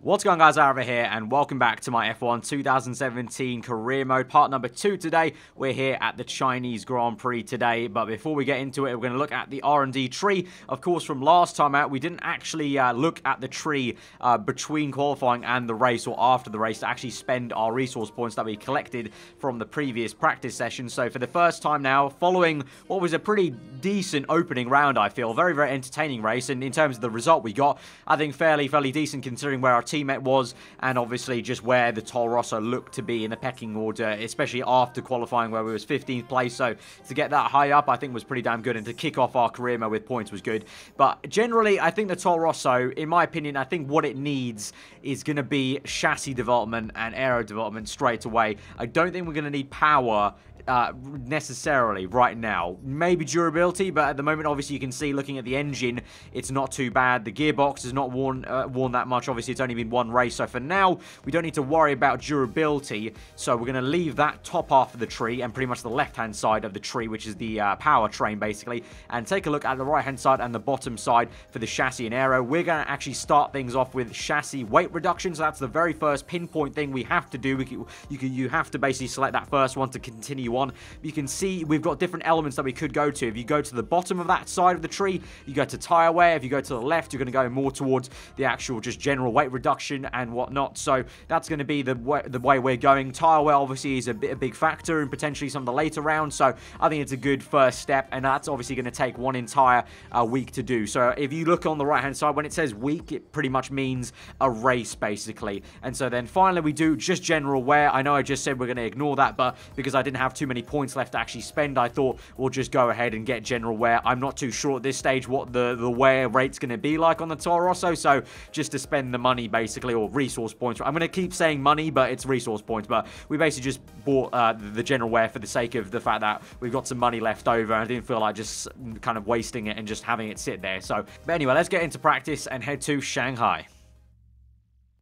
What's going on guys, over here and welcome back to my F1 2017 career mode part number two today. We're here at the Chinese Grand Prix today, but before we get into it, we're going to look at the R&D tree. Of course, from last time out, we didn't actually uh, look at the tree uh, between qualifying and the race or after the race to actually spend our resource points that we collected from the previous practice session. So for the first time now, following what was a pretty decent opening round, I feel, very, very entertaining race, and in terms of the result we got, I think fairly, fairly decent considering where our teammate was, and obviously just where the Toro Rosso looked to be in the pecking order, especially after qualifying where we was 15th place. So to get that high up, I think was pretty damn good, and to kick off our career mode with points was good. But generally, I think the Toro Rosso, in my opinion, I think what it needs is going to be chassis development and aero development straight away. I don't think we're going to need power uh, necessarily right now. Maybe durability, but at the moment, obviously, you can see looking at the engine, it's not too bad. The gearbox is not worn, uh, worn that much. Obviously, it's only been one race, so for now, we don't need to worry about durability. So we're going to leave that top half of the tree and pretty much the left-hand side of the tree, which is the uh, power train, basically, and take a look at the right-hand side and the bottom side for the chassis and aero. We're going to actually start things off with chassis weight reduction, so that's the very first pinpoint thing we have to do. We can, you, can, you have to basically select that first one to continue on. You can see we've got different elements that we could go to. If you go to the bottom of that side of the tree, you go to tire wear. If you go to the left, you're going to go more towards the actual just general weight reduction and whatnot. So that's going to be the way, the way we're going. Tire wear obviously is a, bit, a big factor in potentially some of the later rounds. So I think it's a good first step, and that's obviously going to take one entire uh, week to do. So if you look on the right-hand side, when it says week, it pretty much means a race, basically. And so then finally we do just general wear. I know I just said we're going to ignore that, but because I didn't have too many points left to actually spend, I thought we'll just go ahead and get general wear. I'm not too sure at this stage what the, the wear rate's going to be like on the Toro Rosso, so just to spend the money, basically, or resource points. I'm going to keep saying money, but it's resource points, but we basically just bought uh, the general wear for the sake of the fact that we've got some money left over, I didn't feel like just kind of wasting it and just having it sit there. So, but anyway, let's get into practice and head to Shanghai.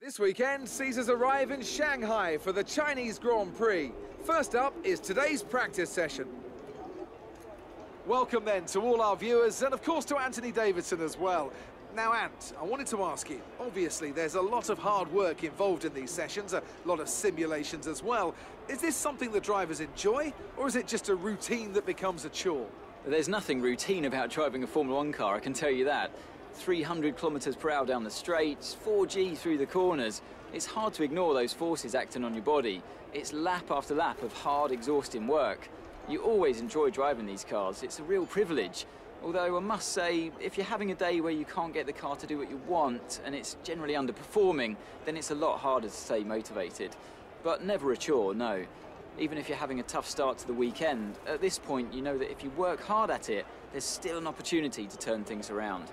This weekend Caesars arrive in Shanghai for the Chinese Grand Prix. First up is today's practice session. Welcome then to all our viewers and of course to Anthony Davidson as well. Now Ant, I wanted to ask you, obviously there's a lot of hard work involved in these sessions, a lot of simulations as well. Is this something the drivers enjoy or is it just a routine that becomes a chore? There's nothing routine about driving a Formula One car, I can tell you that. 300 kilometres per hour down the straights, 4G through the corners. It's hard to ignore those forces acting on your body. It's lap after lap of hard, exhausting work. You always enjoy driving these cars. It's a real privilege. Although I must say, if you're having a day where you can't get the car to do what you want and it's generally underperforming, then it's a lot harder to stay motivated. But never a chore, no. Even if you're having a tough start to the weekend, at this point you know that if you work hard at it, there's still an opportunity to turn things around.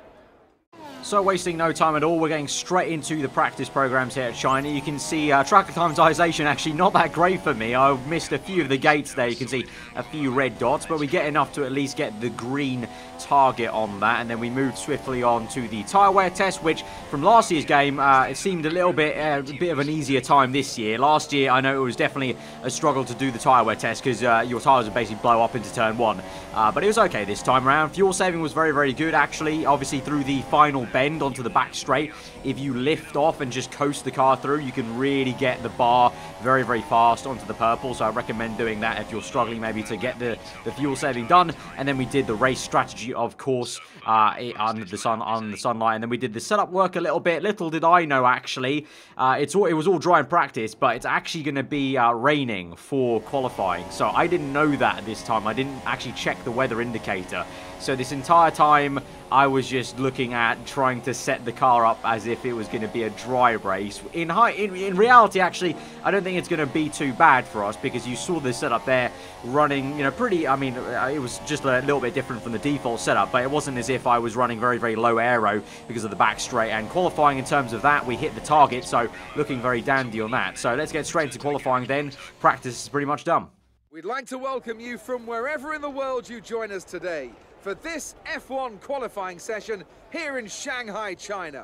So wasting no time at all, we're getting straight into the practice programs here at China. You can see uh, track acclimatization actually not that great for me. I've missed a few of the gates there. You can see a few red dots, but we get enough to at least get the green target on that. And then we moved swiftly on to the tyre wear test, which from last year's game, uh, it seemed a little bit, uh, a bit of an easier time this year. Last year, I know it was definitely a struggle to do the tyre wear test because uh, your tyres would basically blow up into turn one. Uh, but it was okay this time around. Fuel saving was very, very good actually. Obviously through the final bend onto the back straight. If you lift off and just coast the car through, you can really get the bar very, very fast onto the purple. So I recommend doing that if you're struggling maybe to get the, the fuel saving done. And then we did the race strategy, of course, uh, the sun on the sunlight. And then we did the setup work a little bit. Little did I know, actually, uh, it's all, it was all dry in practice, but it's actually going to be uh, raining for qualifying. So I didn't know that at this time. I didn't actually check the weather indicator. So this entire time, I was just looking at trying to set the car up as if it was going to be a dry race. In, high, in, in reality, actually, I don't think it's going to be too bad for us because you saw the setup there running, you know, pretty, I mean, uh, it was just a little bit different from the default setup, but it wasn't as if I was running very, very low aero because of the back straight. And qualifying in terms of that, we hit the target, so looking very dandy on that. So let's get straight into qualifying then. Practice is pretty much done. We'd like to welcome you from wherever in the world you join us today for this F1 qualifying session here in Shanghai, China.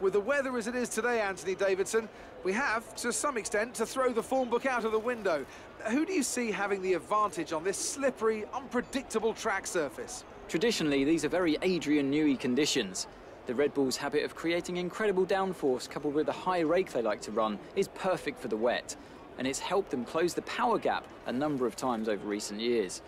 With the weather as it is today, Anthony Davidson, we have, to some extent, to throw the form book out of the window. Who do you see having the advantage on this slippery, unpredictable track surface? Traditionally, these are very Adrian Newey conditions. The Red Bull's habit of creating incredible downforce coupled with the high rake they like to run is perfect for the wet, and it's helped them close the power gap a number of times over recent years.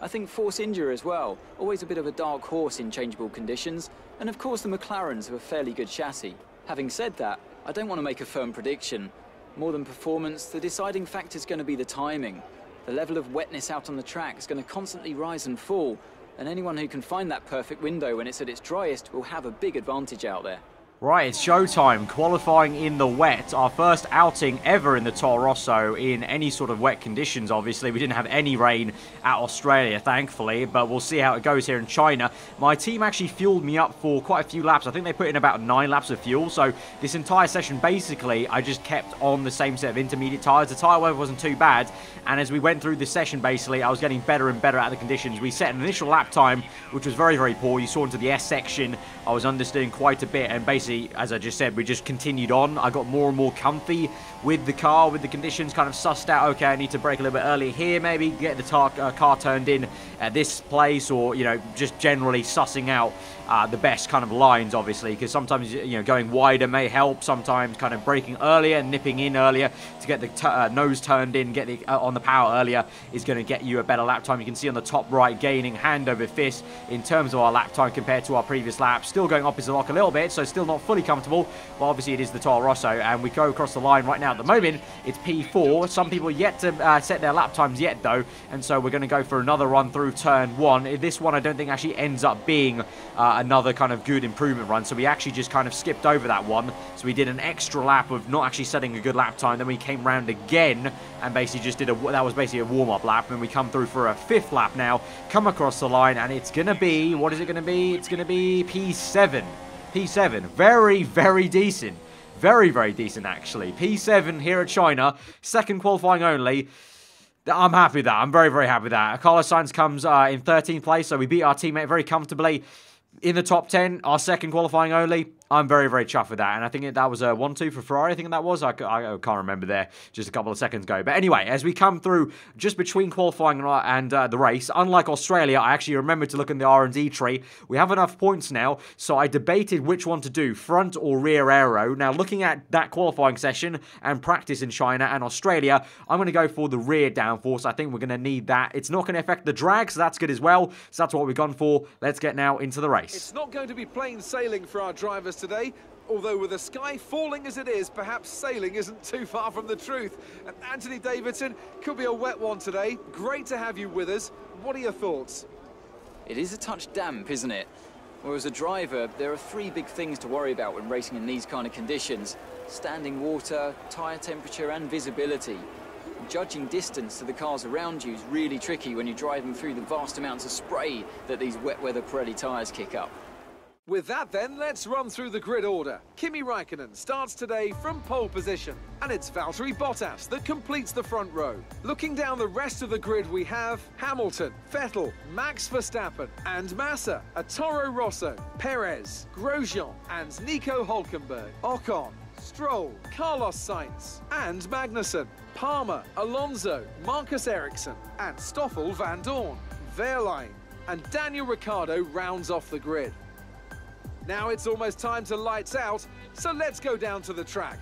I think Force India as well, always a bit of a dark horse in changeable conditions, and of course the McLarens have a fairly good chassis. Having said that, I don't want to make a firm prediction. More than performance, the deciding factor is going to be the timing. The level of wetness out on the track is going to constantly rise and fall, and anyone who can find that perfect window when it's at its driest will have a big advantage out there. Right, it's showtime. Qualifying in the wet. Our first outing ever in the Toro Rosso in any sort of wet conditions, obviously. We didn't have any rain at Australia, thankfully, but we'll see how it goes here in China. My team actually fueled me up for quite a few laps. I think they put in about nine laps of fuel, so this entire session, basically, I just kept on the same set of intermediate tyres. The tyre weather wasn't too bad, and as we went through the session, basically, I was getting better and better at the conditions. We set an initial lap time, which was very, very poor. You saw into the S section, I was understeering quite a bit, and basically, as I just said, we just continued on. I got more and more comfy with the car, with the conditions, kind of sussed out, okay, I need to brake a little bit earlier here, maybe get the tar uh, car turned in at this place, or, you know, just generally sussing out uh, the best kind of lines, obviously, because sometimes, you know, going wider may help, sometimes kind of braking earlier, nipping in earlier to get the uh, nose turned in, get the uh, on the power earlier is going to get you a better lap time. You can see on the top right, gaining hand over fist in terms of our lap time compared to our previous lap. Still going opposite lock a little bit, so still not fully comfortable, but obviously it is the Toro Rosso, and we go across the line right now. At the moment, it's P4. Some people yet to uh, set their lap times yet, though, and so we're going to go for another run through turn one. This one I don't think actually ends up being uh, another kind of good improvement run. So we actually just kind of skipped over that one. So we did an extra lap of not actually setting a good lap time. Then we came round again and basically just did a, that was basically a warm-up lap. And we come through for a fifth lap now, come across the line, and it's going to be, what is it going to be? It's going to be P7. P7. Very, very decent. Very, very decent, actually. P7 here at China. Second qualifying only. I'm happy with that. I'm very, very happy with that. Carlos Sainz comes uh, in 13th place, so we beat our teammate very comfortably in the top 10, our second qualifying only. I'm very, very chuffed with that. And I think that was a 1-2 for Ferrari. I think that was. I, I, can't remember there just a couple of seconds ago. But anyway, as we come through just between qualifying and uh, the race, unlike Australia, I actually remembered to look in the R&D tree. We have enough points now, so I debated which one to do, front or rear aero. Now, looking at that qualifying session and practice in China and Australia, I'm going to go for the rear downforce. I think we're going to need that. It's not going to affect the drag, so that's good as well. So that's what we've gone for. Let's get now into the race. It's not going to be plain sailing for our drivers today. Although with the sky falling as it is, perhaps sailing isn't too far from the truth. And Anthony Davidson could be a wet one today. Great to have you with us. What are your thoughts? It is a touch damp, isn't it? Well, as a driver, there are three big things to worry about when racing in these kind of conditions. Standing water, tyre temperature and visibility. Judging distance to the cars around you is really tricky when you're driving through the vast amounts of spray that these wet weather Pirelli tyres kick up. With that then, let's run through the grid order. Kimi Raikkonen starts today from pole position, and it's Valtteri Bottas that completes the front row. Looking down the rest of the grid we have Hamilton, Vettel, Max Verstappen and Massa, a Toro Rosso, Perez, Grosjean and Nico Hulkenberg, Ocon, Stroll, Carlos Sainz and Magnussen, Palmer, Alonso, Marcus Ericsson and Stoffel Vandoorne, Wehrlein and Daniel Ricciardo rounds off the grid. Now it's almost time to lights out, so let's go down to the track.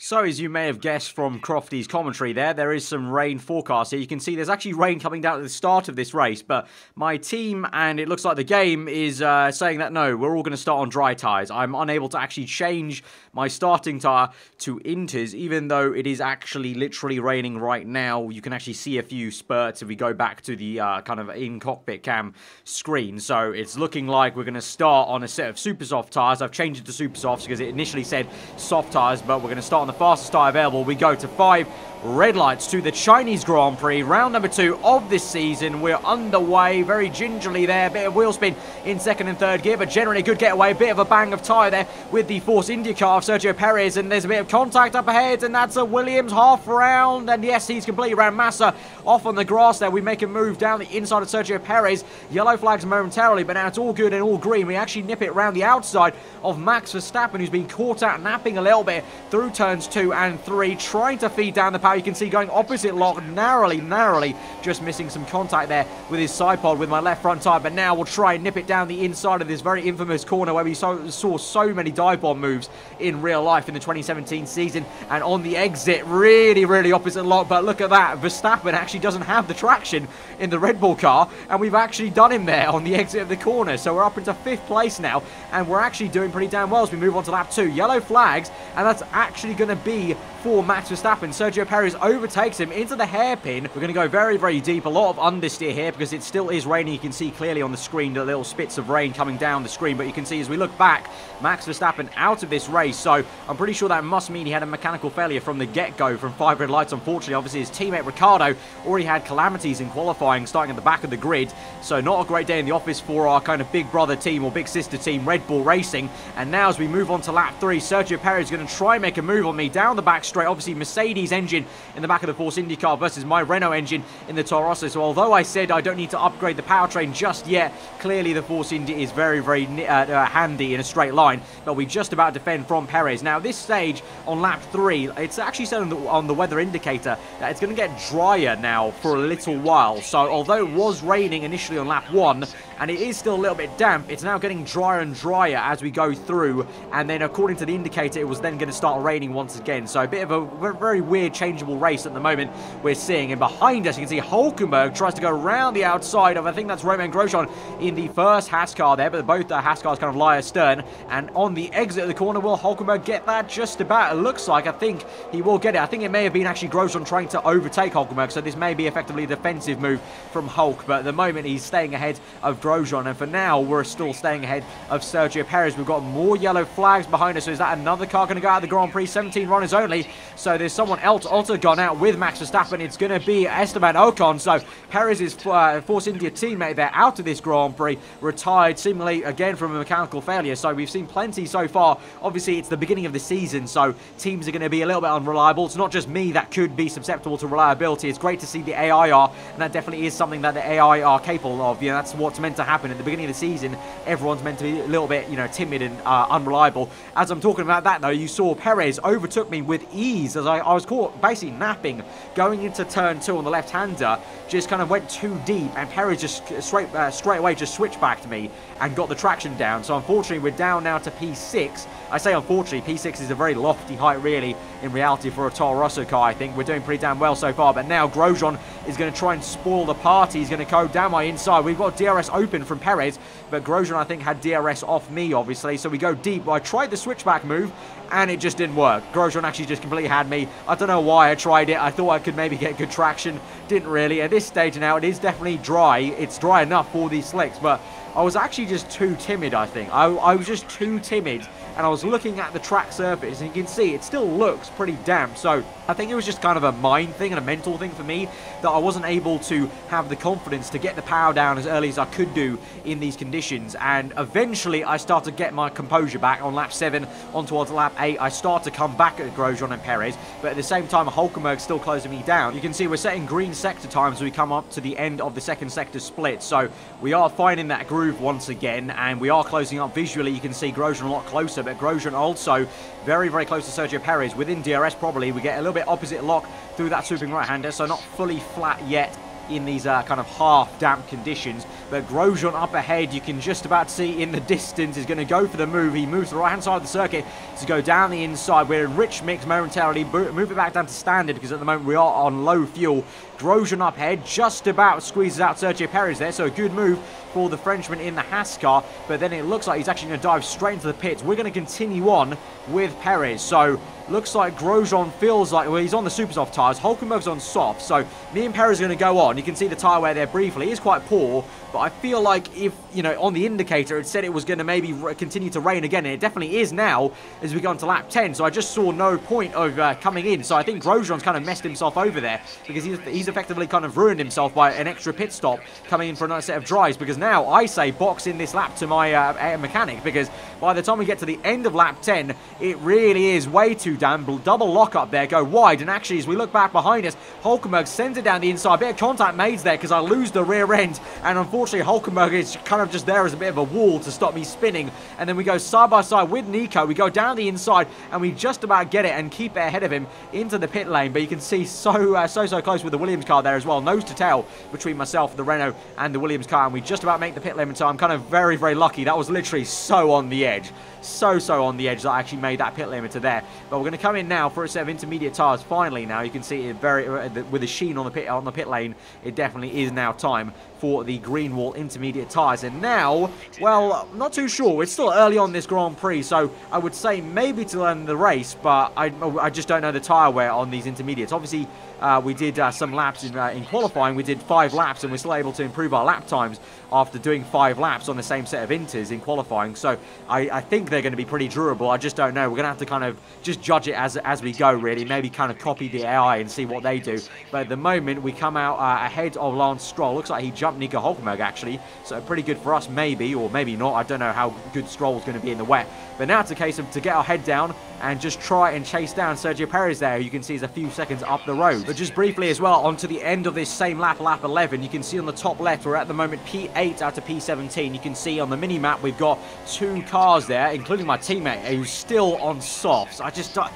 So, as you may have guessed from Crofty's commentary there, there is some rain forecast here. You can see there's actually rain coming down at the start of this race, but my team and it looks like the game is uh, saying that no, we're all going to start on dry tyres. I'm unable to actually change my starting tyre to inters, even though it is actually literally raining right now. You can actually see a few spurts if we go back to the uh, kind of in-cockpit cam screen. So, it's looking like we're going to start on a set of super soft tyres. I've changed it to super softs because it initially said soft tyres, but we're going to start the fastest tyre available. We go to five red lights to the Chinese Grand Prix, round number two of this season. We're underway very gingerly there, bit of wheel spin in second and third gear, but generally a good getaway, A bit of a bang of tyre there with the Force India car of Sergio Perez, and there's a bit of contact up ahead, and that's a Williams half round, and yes, he's completely ran Massa off on the grass there. We make a move down the inside of Sergio Perez, yellow flags momentarily, but now it's all good and all green. We actually nip it around the outside of Max Verstappen, who's been caught out napping a little bit through turns two and three, trying to feed down the power. You can see going opposite lock, narrowly, narrowly, just missing some contact there with his side pod with my left front tire. But now we'll try and nip it down the inside of this very infamous corner where we saw, saw so many dive bomb moves in real life in the 2017 season. And on the exit, really, really opposite lock. But look at that. Verstappen actually doesn't have the traction in the Red Bull car. And we've actually done him there on the exit of the corner. So we're up into fifth place now. And we're actually doing pretty damn well as we move on to lap two. Yellow flags. And that's actually going to be for Max Verstappen. Sergio Perez overtakes him into the hairpin. We're going to go very, very deep. A lot of understeer here because it still is raining. You can see clearly on the screen the little spits of rain coming down the screen. But you can see as we look back, Max Verstappen out of this race. So I'm pretty sure that must mean he had a mechanical failure from the get-go from five red lights. Unfortunately, obviously his teammate Ricciardo already had calamities in qualifying starting at the back of the grid. So not a great day in the office for our kind of big brother team or big sister team, Red Bull Racing. And now as we move on to lap three, Sergio Perez is going to try and make a move on me down the back straight. Obviously, Mercedes engine in the back of the Force India car versus my Renault engine in the Toro Rosso. So although I said I don't need to upgrade the powertrain just yet, clearly the Force India is very, very uh, uh, handy in a straight line. But we just about defend from Perez. Now, this stage on lap three, it's actually said on the, on the weather indicator that it's going to get drier now for a little while. So although it was raining initially on lap one, and it is still a little bit damp, it's now getting drier and drier as we go through. And then according to the indicator, it was then going to start raining once again. So a bit of a very weird changeable race at the moment we're seeing. And behind us, you can see Hulkenberg tries to go around the outside of, I think that's Romain Grosjean in the first Haas car there, but both the Haas cars kind of lie astern. And on the exit of the corner, will Hulkenberg get that just about? It looks like, I think he will get it. I think it may have been actually Grosjean trying to overtake Hulkenberg, so this may be effectively a defensive move from Hulk, but at the moment he's staying ahead of Grosjean, and for now we're still staying ahead of Sergio Perez. We've got more yellow flags behind us, so is that another car going to go out of the Grand Prix? 17 runners only, so there's someone else also gone out with Max Verstappen. It's going to be Esteban Ocon, so Perez's uh, Force India teammate there out of this Grand Prix, retired seemingly again from a mechanical failure, so we've seen plenty so far. Obviously, it's the beginning of the season, so teams are going to be a little bit unreliable. It's not just me that could be susceptible to reliability. It's great to see the AI are, and that definitely is something that the AI are capable of. You know, that's what's meant to happen at the beginning of the season. Everyone's meant to be a little bit, you know, timid and uh, unreliable. As I'm talking about that, though, you saw Perez overtook me with ease as I, I was caught basically napping going into turn two on the left-hander. Just kind of went too deep, and Perez just straight uh, straight away just switched back to me and got the traction down. So unfortunately, we're down now to P6. I say unfortunately, P6 is a very lofty height, really, in reality, for a Toro Rosso car, I think. We're doing pretty damn well so far, but now Grosjean is going to try and spoil the party. He's going to go down my inside. We've got DRS open from Perez, but Grosjean, I think, had DRS off me, obviously, so we go deep. I tried the switchback move, and it just didn't work. Grosjean actually just completely had me. I don't know why I tried it. I thought I could maybe get good traction. Didn't really. At this stage now, it is definitely dry. It's dry enough for these slicks, but I was actually just too timid, I think. I, I was just too timid, and I was looking at the track surface, and you can see it still looks pretty damp, so I think it was just kind of a mind thing and a mental thing for me that I wasn't able to have the confidence to get the power down as early as I could do in these conditions, and eventually I start to get my composure back on lap 7 on towards lap 8. I start to come back at Grosjean and Perez, but at the same time, Hulkenberg still closing me down. You can see we're setting green sector times as we come up to the end of the second sector split, so we are finding that groove once again, and we are closing up visually. You can see Grosjean a lot closer, but Grosjean also very, very close to Sergio Perez. Within DRS, probably, we get a little bit opposite lock through that swooping right-hander, so not fully flat yet in these uh, kind of half damp conditions. But Grosjean up ahead, you can just about see in the distance, is going to go for the move. He moves to the right-hand side of the circuit to go down the inside. We're in rich mix momentarily, move it back down to standard because at the moment we are on low fuel. Grosjean up ahead, just about squeezes out Sergio Perez there, so a good move for the Frenchman in the Haas car, but then it looks like he's actually going to dive straight into the pits. We're going to continue on with Perez, so looks like Grosjean feels like, well, he's on the super soft tyres, Hulkenberg's on soft, so me and Perez are going to go on. You can see the tyre wear there briefly, it is quite poor, but I feel like if, you know, on the indicator it said it was going to maybe continue to rain again, and it definitely is now as we go on to lap 10, so I just saw no point of uh, coming in, so I think Grosjean's kind of messed himself over there, because he's, he's effectively kind of ruined himself by an extra pit stop coming in for another set of drives. because now I say box in this lap to my uh, mechanic, because by the time we get to the end of lap 10, it really is way too damn double lock up there, go wide, and actually as we look back behind us, Hulkenberg sends it down the inside, bit of contact made there, because I lose the rear end, and unfortunately unfortunately, Hulkenberg is kind of just there as a bit of a wall to stop me spinning. And then we go side by side with Nico. We go down the inside, and we just about get it and keep it ahead of him into the pit lane. But you can see so, uh, so, so close with the Williams car there as well. Nose to tail between myself, the Renault, and the Williams car. And we just about make the pit lane. So I'm kind of very, very lucky. That was literally so on the edge so, so on the edge that I actually made that pit limiter there. But we're going to come in now for a set of intermediate tyres. Finally, now you can see it very uh, with the sheen on the pit on the pit lane. It definitely is now time for the green wall intermediate tyres. And now, well, not too sure. It's still early on this Grand Prix, so I would say maybe to end the race, but I, I just don't know the tyre wear on these intermediates. Obviously, uh, we did uh, some laps in, uh, in qualifying. We did five laps, and we're still able to improve our lap times after doing five laps on the same set of inters in qualifying. So I, I think they're going to be pretty durable. I just don't know. We're going to have to kind of just judge it as, as we go, really. Maybe kind of copy the AI and see what they do. But at the moment, we come out uh, ahead of Lance Stroll. Looks like he jumped Nico Hulkenberg, actually. So pretty good for us, maybe, or maybe not. I don't know how good Stroll's going to be in the wet. But now it's a case of to get our head down and just try and chase down Sergio Perez there, you can see he's a few seconds up the road. But just briefly as well, onto the end of this same lap, lap 11, you can see on the top left, we're at the moment P8 out of P17. You can see on the mini-map, we've got two cars there, including my teammate, who's still on softs. I just... Uh,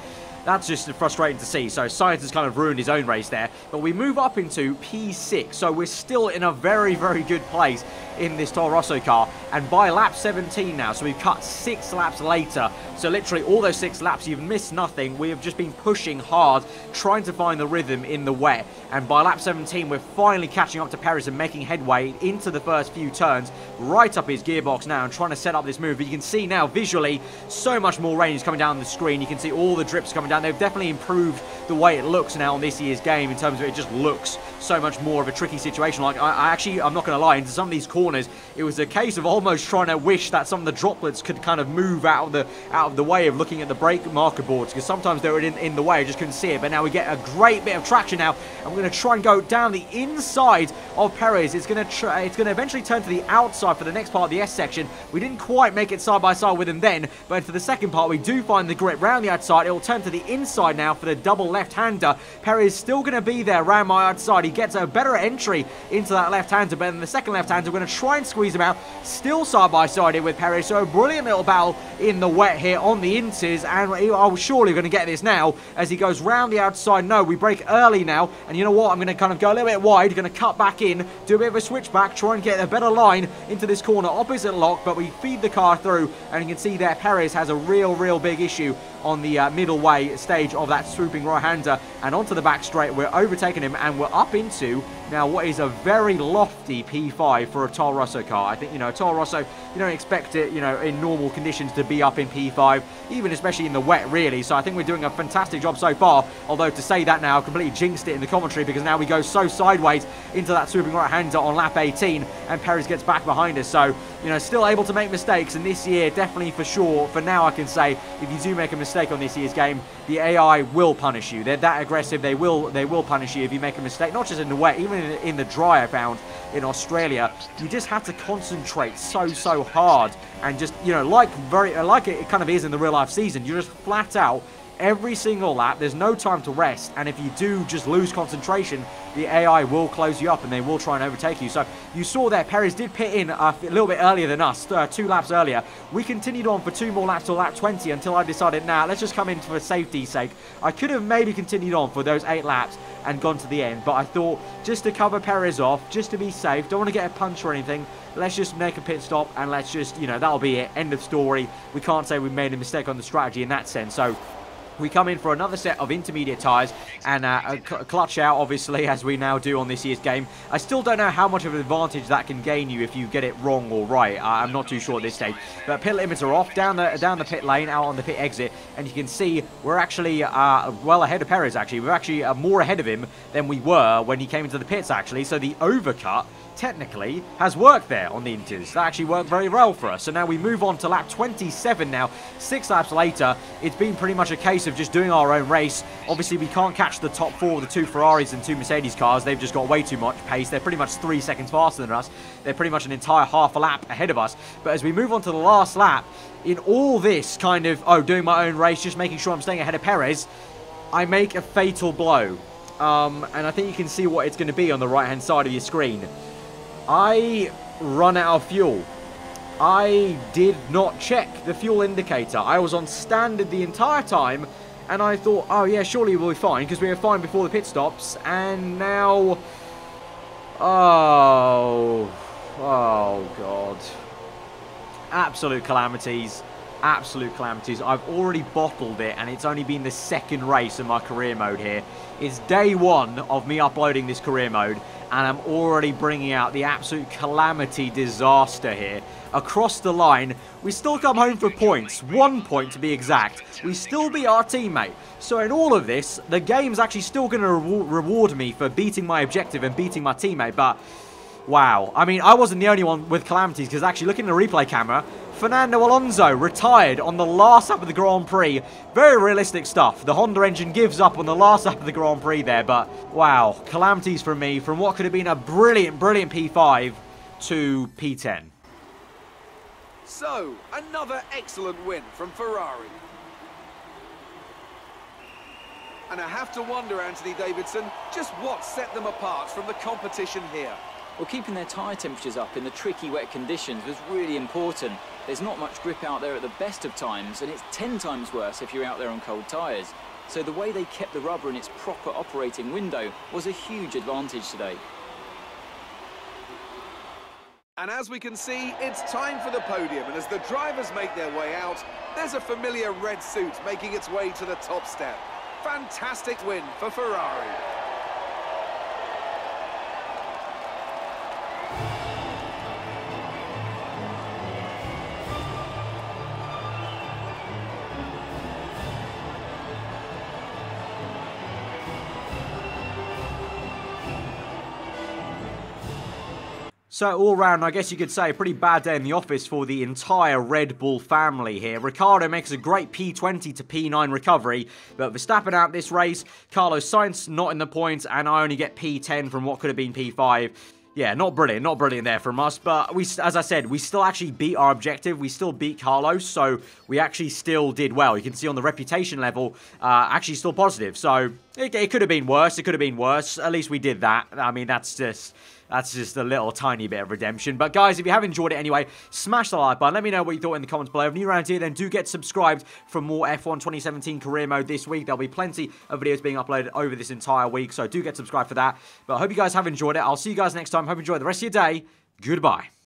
that's just frustrating to see. So Sainz has kind of ruined his own race there. But we move up into P6. So we're still in a very, very good place in this Toro Rosso car. And by lap 17 now, so we've cut six laps later. So literally all those six laps, you've missed nothing. We have just been pushing hard, trying to find the rhythm in the wet. And by lap 17, we're finally catching up to Perez and making headway into the first few turns, right up his gearbox now and trying to set up this move. But you can see now visually, so much more rain is coming down the screen. You can see all the drips coming down. They've definitely improved the way it looks now on this year's game in terms of it just looks so much more of a tricky situation. Like, I, I actually, I'm not going to lie, into some of these corners, it was a case of almost trying to wish that some of the droplets could kind of move out of the out of the way of looking at the brake marker boards because sometimes they were in, in the way, I just couldn't see it. But now we get a great bit of traction now, and we're going to try and go down the inside of Perez. It's going to it's going to eventually turn to the outside for the next part of the S section. We didn't quite make it side by side with him then, but for the second part, we do find the grip round the outside. It will turn to the inside now for the double left-hander. Perez is still going to be there around my outside. He gets a better entry into that left-hander, but in the second left-hander, we're going to try and squeeze him out. Still side by side with Perry, so a brilliant little battle in the wet here on the inters, and I was oh, surely going to get this now as he goes round the outside. No, we break early now, and you know what? I'm going to kind of go a little bit wide, going to cut back in, do a bit of a switchback, try and get a better line into this corner opposite lock, but we feed the car through, and you can see there Perez has a real, real big issue on the uh, middle way stage of that swooping right-hander and onto the back straight. We're overtaking him and we're up into now what is a very lofty P5 for a Toro Rosso car. I think, you know, Toro Rosso, you don't expect it, you know, in normal conditions to be up in P5, even especially in the wet, really. So I think we're doing a fantastic job so far. Although to say that now, completely jinxed it in the commentary because now we go so sideways into that swooping right-hander on lap 18 and Perez gets back behind us. So, you know, still able to make mistakes. And this year, definitely for sure, for now I can say, if you do make a mistake on this year's game, the AI will punish you. They're that aggressive. They will they will punish you if you make a mistake. Not just in the wet, even in, in the dry. I found in Australia, you just have to concentrate so so hard and just you know like very like it kind of is in the real life season. you're just flat out every single lap. There's no time to rest, and if you do just lose concentration, the AI will close you up and they will try and overtake you. So you saw there, Perez did pit in a little bit earlier than us, uh, two laps earlier. We continued on for two more laps till lap 20 until I decided, now nah, let's just come in for safety's sake. I could have maybe continued on for those eight laps and gone to the end, but I thought just to cover Perez off, just to be safe, don't want to get a punch or anything, let's just make a pit stop and let's just, you know, that'll be it. End of story. We can't say we made a mistake on the strategy in that sense. So we come in for another set of intermediate tyres and uh, clutch out, obviously, as we now do on this year's game. I still don't know how much of an advantage that can gain you if you get it wrong or right. I'm not too sure at this stage. But pit limits are off down the down the pit lane, out on the pit exit, and you can see we're actually uh, well ahead of Perez, actually. We're actually uh, more ahead of him than we were when he came into the pits, actually. So the overcut technically has worked there on the Inters. That actually worked very well for us. So now we move on to lap 27 now. Six laps later, it's been pretty much a case of just doing our own race. Obviously, we can't catch the top four the two Ferraris and two Mercedes cars. They've just got way too much pace. They're pretty much three seconds faster than us. They're pretty much an entire half a lap ahead of us. But as we move on to the last lap, in all this kind of, oh, doing my own race, just making sure I'm staying ahead of Perez, I make a fatal blow. Um, and I think you can see what it's going to be on the right-hand side of your screen. I run out of fuel. I did not check the fuel indicator. I was on standard the entire time, and I thought, oh yeah, surely we'll be fine, because we were fine before the pit stops, and now... Oh... Oh, God. Absolute calamities. Absolute calamities. I've already bottled it, and it's only been the second race in my career mode here. It's day one of me uploading this career mode, and I'm already bringing out the absolute calamity disaster here. Across the line, we still come home for points, one point to be exact. We still beat our teammate. So in all of this, the game's actually still going to re reward me for beating my objective and beating my teammate, but... Wow. I mean, I wasn't the only one with calamities, because actually, looking at the replay camera, Fernando Alonso retired on the last lap of the Grand Prix. Very realistic stuff. The Honda engine gives up on the last lap of the Grand Prix there, but wow, calamities from me from what could have been a brilliant, brilliant P5 to P10. So, another excellent win from Ferrari. And I have to wonder, Anthony Davidson, just what set them apart from the competition here. Well, keeping their tyre temperatures up in the tricky wet conditions was really important. There's not much grip out there at the best of times, and it's 10 times worse if you're out there on cold tyres. So the way they kept the rubber in its proper operating window was a huge advantage today. And as we can see, it's time for the podium, and as the drivers make their way out, there's a familiar red suit making its way to the top step. Fantastic win for Ferrari. So all round, I guess you could say, a pretty bad day in the office for the entire Red Bull family here. Ricciardo makes a great P20 to P9 recovery, but Verstappen out this race, Carlos Sainz not in the points, and I only get P10 from what could have been P5. Yeah, not brilliant, not brilliant there from us, but we, as I said, we still actually beat our objective. We still beat Carlos, so we actually still did well. You can see on the reputation level, uh, actually still positive. So it, it could have been worse. It could have been worse. At least we did that. I mean, that's just that's just a little tiny bit of redemption. But guys, if you have enjoyed it anyway, smash the like button. Let me know what you thought in the comments below. If you're new around here, then do get subscribed for more F1 2017 career mode this week. There'll be plenty of videos being uploaded over this entire week, so do get subscribed for that. But I hope you guys have enjoyed it. I'll see you guys next time. Hope you enjoy the rest of your day. Goodbye.